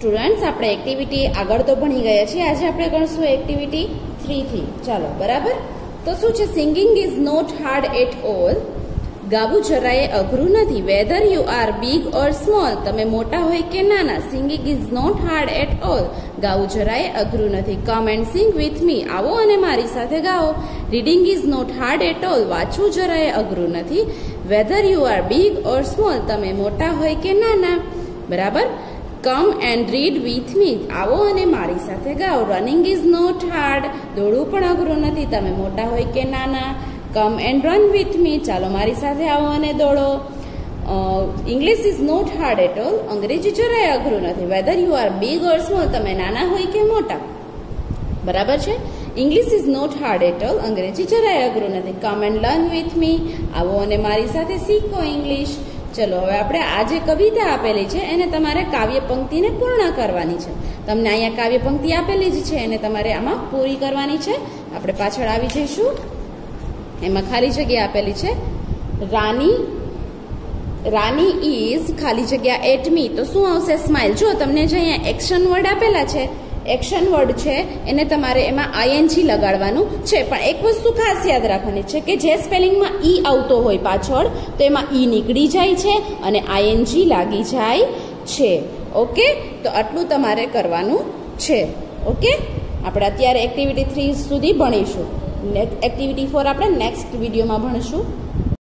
Activity આગળ તો ભણી ગયા છીએ. આજે આપણે ગણશું એક્ટિવિટી થ્રીથી. ચાલો, બરાબર? તો શું છે? Singing is not hard at all ગાવું જરાય અઘરું નથી. Whether you are big or small તમે મોટા હોય કે નાના singing is not hard at all ગાવું જરાય અઘરું નથી. Come and sing with me આવો અને મારી સાથે ગાઓ. Reading is not hard at all વાંચવું જરાય અઘરું નથી. Whether you are big or small તમે મોટા હોય કે નાના. બરાબર? Come and read with me આવો અને મારી સાથે ગાઓ. રનિંગ ઇઝ નોટ હાર્ડ દોડવું પણ અઘરું નથી. તમે મોટા હોય કે નાના come and run with me ચાલો મારી સાથે આવો અને દોડો. English is not hard at all અંગ્રેજી જરાય અઘરું નથી. Whether you are big or small તમે નાના હોય કે મોટા. બરાબર છે? English is not hard at all અંગ્રેજી જરાય અઘરું નથી. Come and learn with me આવો અને મારી સાથે શીખો ઇંગ્લિશ ચલો, હવે આપણે આ જે કવિતા આપેલી છે, એને તમારે કાવ્ય પંક્તિને પૂર્ણ કરવાની છે. તમને અહીંયા કાવ્ય પંક્તિ આપેલી જ છે, એને તમારે આમાં પૂરી કરવાની છે. આપણે પાછળ આવી જઈશું. એમાં ખાલી જગ્યા આપેલી છે, રાની રાની ઇઝ ખાલી જગ્યા એટમી તો શું આવશે? સ્માઇલ જો તમને જે અહીંયા એક્શન વર્ડ આપેલા છે એક્શન વર્ડ છે, એને તમારે એમાં આઈએનજી લગાડવાનું છે. પણ એક વસ્તુ ખાસ યાદ રાખવાની છે કે જે સ્પેલિંગમાં ઈ આવતો હોય પાછળ, તો એમાં ઈ નીકળી જાય છે અને આઈએનજી લાગી જાય છે. ઓકે? તો આટલું તમારે કરવાનું છે. ઓકે? આપણે અત્યારે એક્ટિવિટી થ્રી સુધી ભણીશું. એક્ટિવિટી ફોર આપણે નેક્સ્ટ વિડીયોમાં ભણીશું.